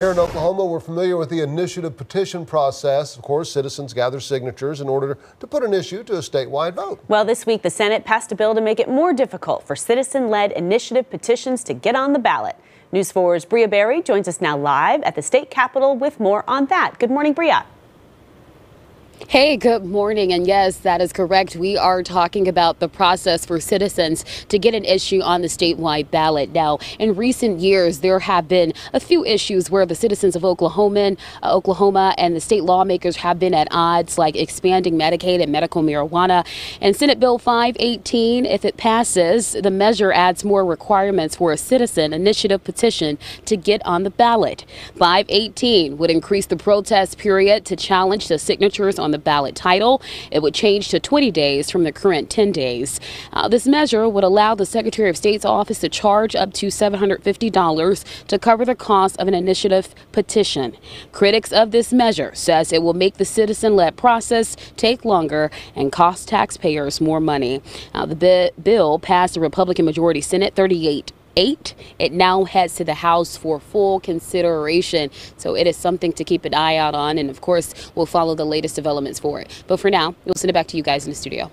Here in Oklahoma, we're familiar with the initiative petition process. Of course, citizens gather signatures in order to put an issue to a statewide vote. Well, this week the Senate passed a bill to make it more difficult for citizen led initiative petitions to get on the ballot. News 4's Bria Berry joins us now live at the state capitol with more on that. Good morning, Bria. Hey, good morning. And yes, that is correct. We are talking about the process for citizens to get an issue on the statewide ballot. Now, in recent years, there have been a few issues where the citizens of Oklahoma, uh, Oklahoma and the state lawmakers have been at odds, like expanding Medicaid and medical marijuana. And Senate Bill 518, if it passes, the measure adds more requirements for a citizen initiative petition to get on the ballot. 518 would increase the protest period to challenge the signatures on the ballot title. It would change to 20 days from the current 10 days. Uh, this measure would allow the Secretary of State's office to charge up to $750 to cover the cost of an initiative petition. Critics of this measure says it will make the citizen-led process take longer and cost taxpayers more money. The bi bill passed the Republican majority Senate 38 8. It now heads to the House for full consideration. So it is something to keep an eye out on. And of course, we'll follow the latest developments for it. But for now, we'll send it back to you guys in the studio.